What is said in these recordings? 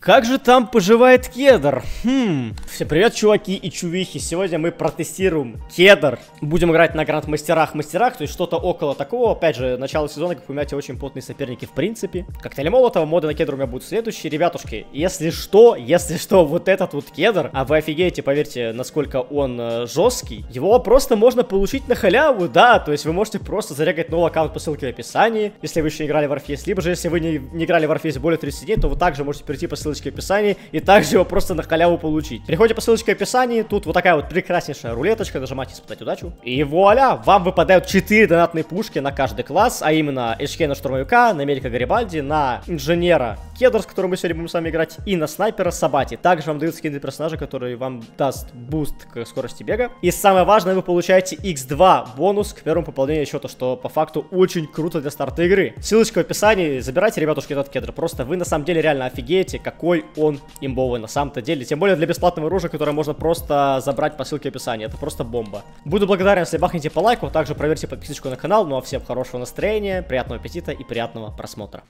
Как же там поживает кедр? Хм. Всем привет, чуваки и чувихи. Сегодня мы протестируем кедр. Будем играть на гранд-мастерах-мастерах, то есть что-то около такого. Опять же, начало сезона, как вы понимаете, очень плотные соперники в принципе. Коктейли Молотова, моды на кедр у меня будут следующие. Ребятушки, если что, если что, вот этот вот кедр, а вы офигеете, поверьте, насколько он э, жесткий, его просто можно получить на халяву, да, то есть вы можете просто зарегать новый аккаунт по ссылке в описании, если вы еще не играли в Warface, либо же если вы не, не играли в Warface более 30 дней, то вы также можете перейти по ссылке ссылочке в описании и также его просто на халяву получить. Переходите по ссылочке в описании, тут вот такая вот прекраснейшая рулеточка, нажимайте испытать удачу. И вуаля, вам выпадают 4 донатные пушки на каждый класс, а именно HK на штурмовика, на медика Гарибальди, на инженера Кедр, с которым мы сегодня будем с вами играть, и на снайпера Sabatti. Также вам дают скины персонажа, который вам даст буст к скорости бега. И самое важное, вы получаете x2 бонус к первому пополнению счета, что по факту очень круто для старта игры. Ссылочка в описании, забирайте, ребятушки, этот кедр. Просто вы на самом деле реально офигеете, какой он имбовый на самом-то деле. Тем более для бесплатного оружия, которое можно просто забрать по ссылке в описании. Это просто бомба. Буду благодарен, если бахните по лайку, также проверьте подписочку на канал. Ну а всем хорошего настроения, приятного аппетита и приятного просмотра.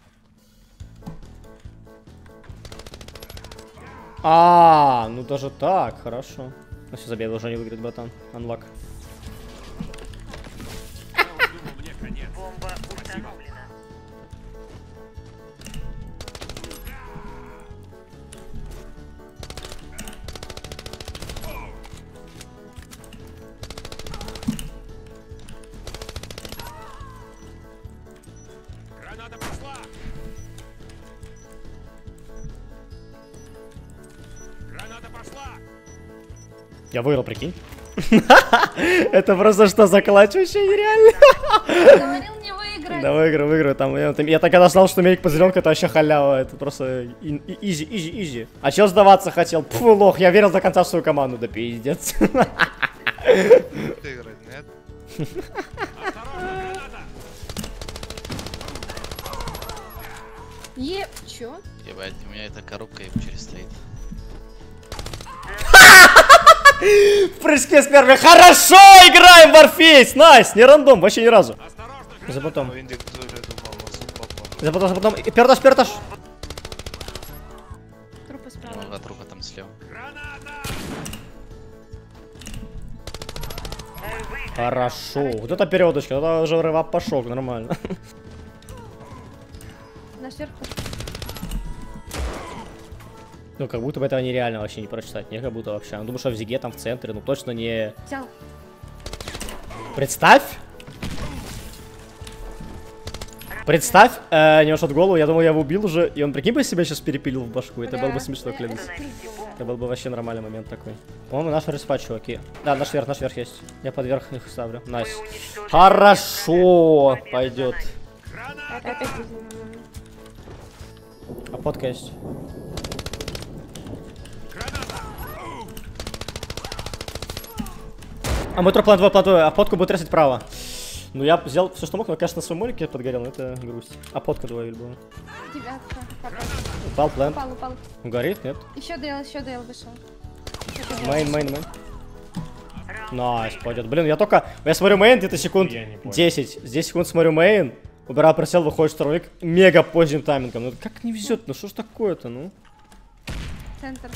А, ну даже так, хорошо. Ну все, забей, уже не выиграет ботан. Анлак. Я выиграл, прикинь. Это просто что за clutch вообще нереально. Да выиграю, выиграю. Там, я, там- я так когда знал, что медик Позеленка, это вообще халява. Это просто easy, easy, easy. А чел сдаваться хотел? Пфу, лох, я верил до конца в свою команду, да пиздец. Выиграть, нет? Осторожно, граната! Е... Чё? Ебать, у меня эта коробка и через стоит. В прыжке с первой. Хорошо играем, Warface! Найс, не рандом, вообще ни разу. За потом. За потом, за потом. И Перташ, перташ. Трупы справа. Там слева. Хорошо. Вот это периодочка, это уже рывап пошел, нормально. На сверху. Ну, как будто бы этого нереально вообще не прочитать. Не как будто вообще. Ну, думаю, что в Зиге там в центре, ну точно не... Взял. Представь! Представь, э, не в голову, я думал, я его убил уже, и он, прикинь, бы себя сейчас перепилил в башку, это Да. было бы смешно, клянусь. Это был бы вообще нормальный момент такой. По-моему, наш респат, чуваки. Да, наш верх, наш верх есть. Я под верх их ставлю. Nice. Хорошо, пойдет. А подка есть. А мы план 2, план 2, а подку будет резать право. Ну я взял все, что мог, но, конечно, на своем молике подгорел, но это грусть. А подка 2 была. Девятка. Попал. Упал план. Упал, упал. Горит, нет? Еще дейл, еще дейл вышел. Мейн, мейн, мейн. Найс, пойдет. Блин, я только... Я смотрю мейн где-то секунд 10. Здесь секунд смотрю мейн. Убираю просел, выходит штурмовик. Мега поздним таймингом. Ну как не везет? Ну что ж такое-то, ну? Центр.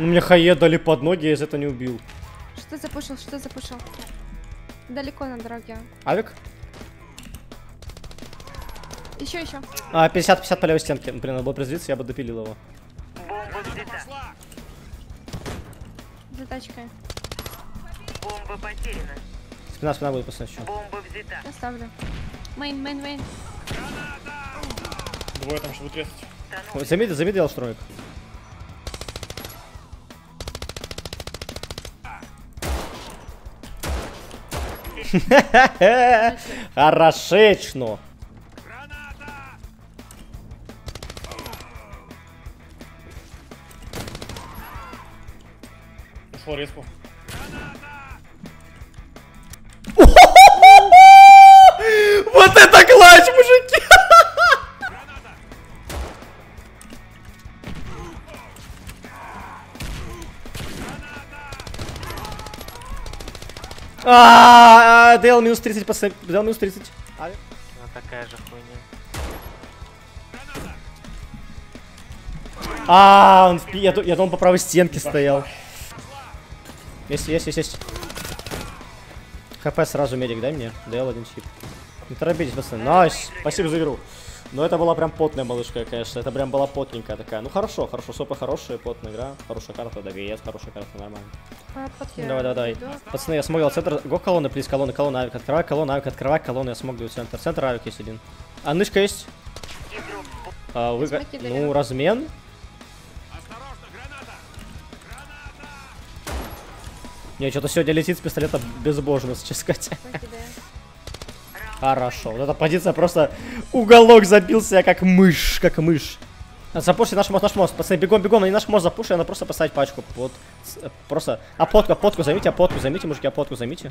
Ну мне хае дали под ноги, я из этого не убил. Что запушил, что запушил? Далеко на дороге. Авик? Еще, еще. А, 50-50 по левой стенке. Блин, надо было призриться, я бы допилил его. Бомба взята. Пошла! За тачкой. Бомба потеряна. Спина, спина будет после еще. Бомба взята. Оставлю. Main, main, main. Двое там резать. Вот Замедлил, замедлил штурмовик. Хорошечно. Ушло резко. Вот это клатч, мужики! А, а, минус 30, пацаны. Дэл минус 30. А... Ну, такая же хуйня. А, он в... я, я думал, по правой стенке стоял. Есть, есть, есть, есть. ХП сразу медик, дай мне. Дэл один чип. Не торопитесь, пацаны. Nice. Спасибо за игру. Но это была прям потная малышка, конечно. Это прям была потненькая такая. Ну хорошо, хорошо. Сопа хорошая, потная игра. Хорошая карта, да, ВС, хорошая карта, нормально. А, Давай, давай, давай. Пацаны, я smoke центр. Go колонны, please, колонны, колонны, авик. Открывай колонны, авик, открывай колонны, я smoke дать центр. Центр авик есть один. А нычка есть? А, вы... Ну, размен. Осторожно, граната! Не, что-то сегодня летит с пистолета безбожно, честно сказать. Хорошо. Вот эта позиция просто уголок забился как мышь, как мышь. Запуши наш мост, наш мост. Пацаны, бегом, бегом, не наш мост запуши, надо просто поставить пачку. С- э, Просто. А потку, потку займите, а потку займите, мужики, а потку займите.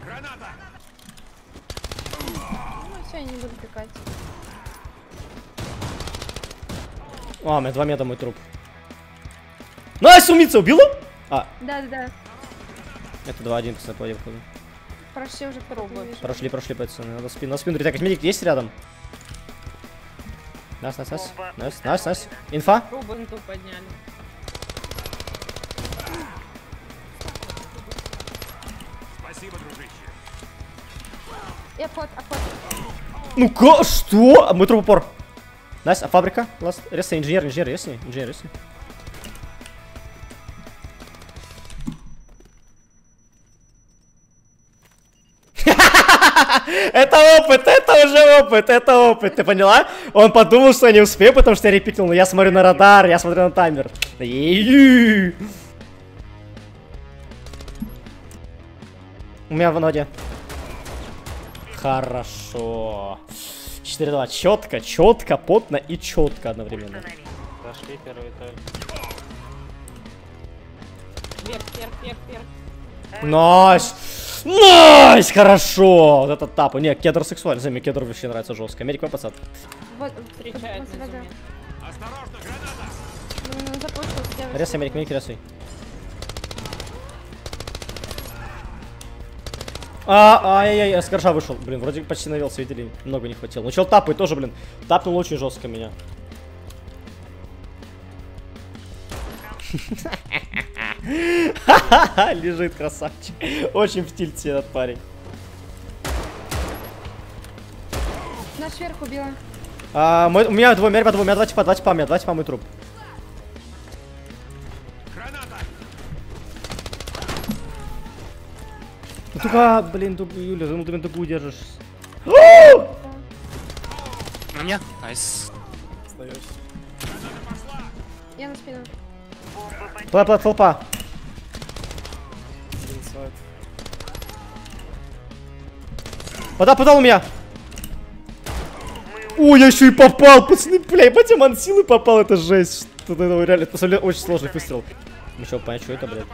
Ну, все, я не буду пикать. А, у меня два меда мой труп. Nice, умница, убила? А, Да, да, да. это 2-1, пацаны, по. Прошли уже пробую. Прошли, прошли, пацаны. Надо спину, на спину. Так, медик есть рядом? Nice, nice, nice. Nice, nice, nice. Инфа? Рубанку подняли. Спасибо, дружище. И обход, обход. Ну ка, что? Мы труп упор. Nice, а фабрика? Last. Реса, инженер, инженер, есть? Инженер, есть? Это опыт, это уже опыт, это опыт, ты поняла? Он подумал, что я не успею, потому что я репикнул, но я смотрю на радар, я смотрю на таймер. У меня в ноде. Хорошо. 4-2. Четко, четко, потно и четко одновременно. Зашли первый этаж. Вверх, вверх, вверх, вверх. Nice! Nice! Хорошо! Вот это тапа. Не, кедр сексуальный. Мне кедр вообще нравится жестко. Америка, пацан. Вот, Встречает вот на сюда. зуме. Осторожно, граната! Ну, Америк, Америк, ресай. А, ай-яй-яй, я с гаража вышел. Блин, вроде почти навелся, видели? Много не хватило. Ну чел тапает тоже, блин. Тапнул очень жестко меня. Лежит красавчик. Очень в тильте этот парень. Наш сверху убила. А, мой- у меня меня двое, у меня два типа, два типа, у меня два типа мой труп. Граната! Ну только, блин, дуб, Юля, ну ты дугу держишь. На мне? Найс. Я на спину. Пла, пла, толпа. Вода подал у меня. Ой, я еще и попал, пацаны, бля, ебать, я ман силы попал, это жесть. Что-то это реально, это очень сложный выстрел. Еще понять, что это, блядь.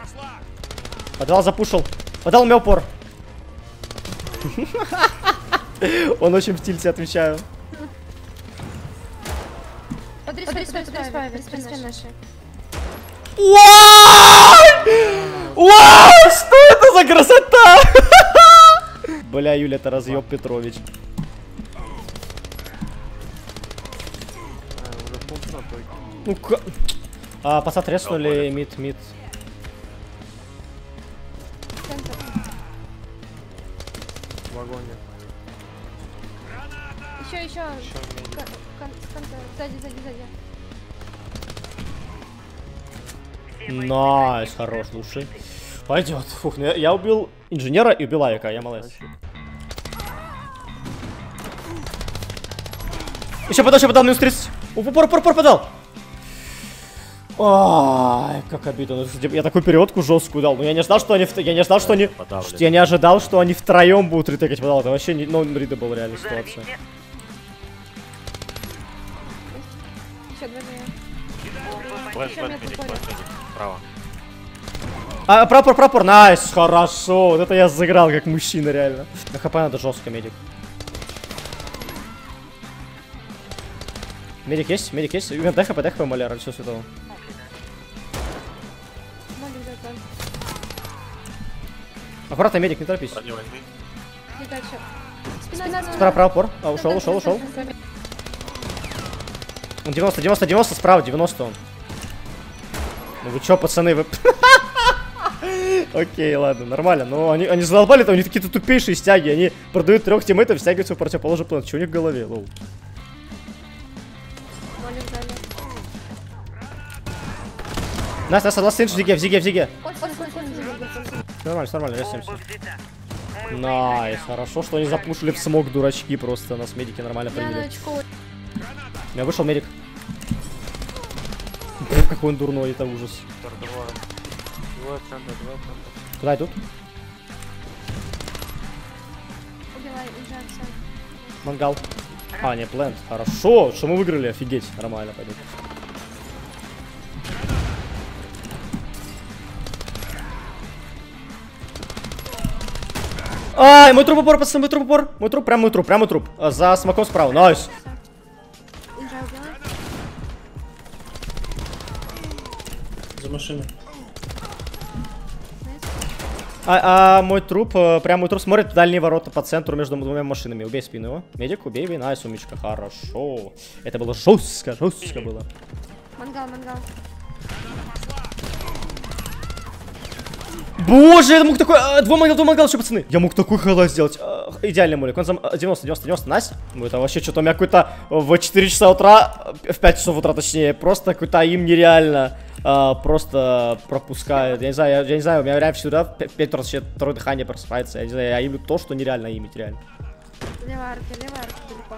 Подвал запушил. Подал у меня упор. Он очень в тильте, отвечаю. Под респой, под респой, респой наши. Вау! Вау! Что это за красота? Бля, Юля, это разъеб Петрович. А. Ну ка... А, треснули мид, мид. В вагоне. Еще, еще. Еще. Сзади, сзади, сзади. Nice, хорош, лучший. Пойдет. Фух, ну я, я убил инженера и убил авика, я молодец. Еще подал, еще подал, минус 30. Уп, упор, упор, упор подал. Ай, как обидно. Ну, Я такую переводку жесткую дал. Но я не ждал, что они... Я не ждал, что они... что Я не ожидал, что они втроем будут ретекать подал. Это вообще не... Ну, был реально ситуация. Еще Право. А, прапор, прапор, nice, хорошо. Вот это я сыграл как мужчина, реально. На хп надо жестко, медик. Медик есть? Медик есть? Дай хп, дай хп, маляр, всего святого. Аккуратно, медик, не торопись. Справа, право, пор. А, ушел, ушел, ушел. Он 90, 90, 90, справа, 90 он. Ну вы чё, пацаны, вы... Окей, ладно, нормально. Но они, они задолбали, там у них какие-то тупейшие стяги. Они продают трех тиммейтов, стягиваются в противоположный план. Чего у них в голове, lol? Настя, Настя, last в зиге, в зиге, в зиге. Нормально, нормально. Мы Nice, хорошо, что они запушили в smoke, дурачки просто. Нас медики нормально приняли. У меня вышел медик. Какой он дурной, это ужас. Куда идут? Убивай, уезжай отсюда. Мангал. А, не, plant. Хорошо, что мы выиграли, офигеть. Нормально пойдет. Ай, мой труп упор, пацаны, мой труп упор. Мой труп, прям мой труп, прям мой труп. А, За смоком справа, nice. Уезжай, За машиной. А, а мой труп, э, прям мой труп смотрит в дальние ворота по центру между двумя машинами. Убей спину его. Медик, убей его. Nice, умничка, хорошо. Это было жестко, жестко было. Мангал, мангал. Боже, я мог такой... а, Два мангала, два мангала еще, пацаны. Я мог такой highlight сделать. А, Идеальный молик. Он а, 90, 90, 90, Настя. Это вообще что-то у меня какой-то в 4 часа утра, в 5 часов утра точнее, просто какой-то aim нереально а, просто пропускает. Я не знаю, я, не знаю, у меня реально всегда в 5 утра вообще второе дыхание просыпается. Я не знаю, я имею то, что нереально имить, реально. Левая арка, левая арка далеко.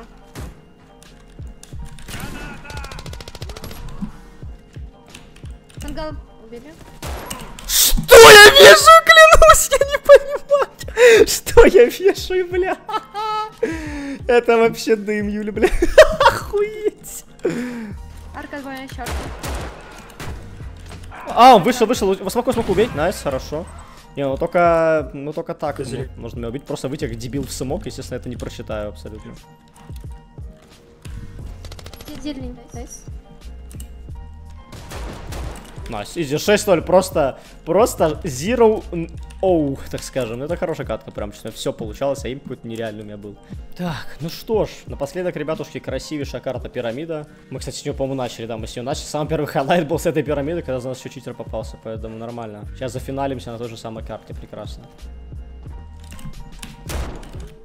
Мангал убили. Что я вешаю, клянусь, я не понимаю. Что я вешаю, бля? Это вообще дым, Юля, бля. Охуеть. Арка черт. А, он вышел, вышел. Во смоку, смоку убей. Найс, хорошо. Не, ну только, ну только так. ну, Можно меня убить, просто выйти как дебил в смок. Естественно, это не прочитаю абсолютно. Дельный, nice. Nice, easy 6-0, просто, просто zero O, так скажем. Это хорошая катка, прям, честно, все получалось, aim какой-то нереальный у меня был. Так, ну что ж, напоследок, ребятушки, красивейшая карта пирамида. Мы, кстати, с нее, по-моему, начали, да, мы с нее начали. Самый первый highlight был с этой пирамиды, когда за нас еще читер попался, поэтому нормально. Сейчас зафиналимся на той же самой карте, прекрасно.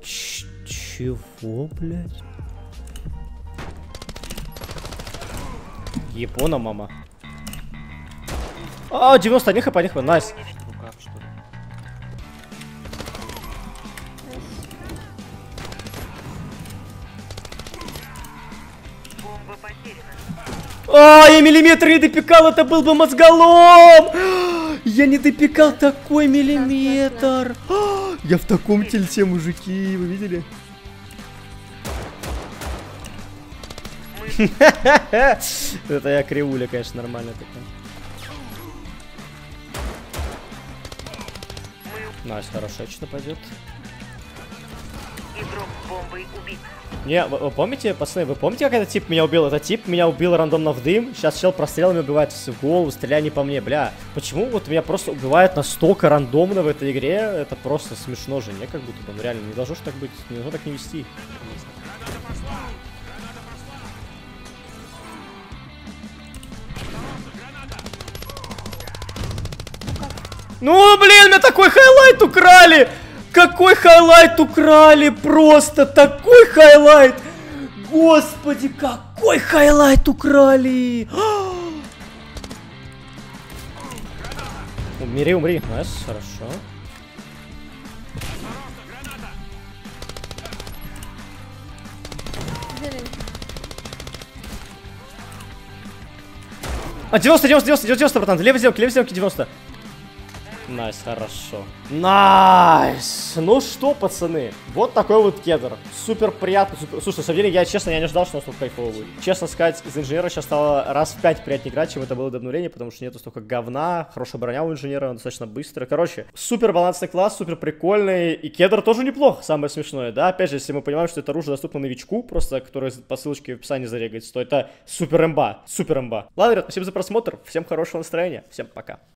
Ч- Чего, блядь? Япона, мама. А, 91 хп, 1 хп, найс. А, я миллиметр не допекал, это был бы мозголом! Я не допекал такой миллиметр! Я в таком тельце, мужики, вы видели? Это я кривуля, конечно, нормально такая. Nice, хорошо, что пойдет. Игрок с бомбой убит. Не, вы, вы помните, пацаны, вы помните, как этот тип меня убил? Этот тип меня убил рандомно в дым. Сейчас чел прострелами убивает в голову, стреляй не по мне, бля. Почему вот меня просто убивают настолько рандомно в этой игре? Это просто смешно же, не как будто бы. Ну реально, не должно ж так быть, не должно так не вести. Ну, блин, меня такой хайлайт украли! Какой хайлайт украли! Просто такой хайлайт! Господи, какой хайлайт украли! Умри, умри. Nice, хорошо. А, 90, 90, 90, 90 процентов. Левой сделки, левой сделки 90. Nice, хорошо. Nice! Ну что, пацаны, вот такой вот кедр. Супер приятно. Супер... Слушай, на самом деле, я честно, я не ждал, что настолько кайфово будет. Честно сказать, из инженера сейчас стало раз в пять приятнее играть, чем это было до обновления, потому что нету столько говна, хорошая броня у инженера, он достаточно быстро. Короче, супер балансный класс, супер прикольный. И кедр тоже неплох, самое смешное, да? Опять же, если мы понимаем, что это оружие доступно новичку, просто который по ссылочке в описании зарегается, то это супер имба, супер имба. Ладно, ребят, спасибо за просмотр, всем хорошего настроения, всем пока.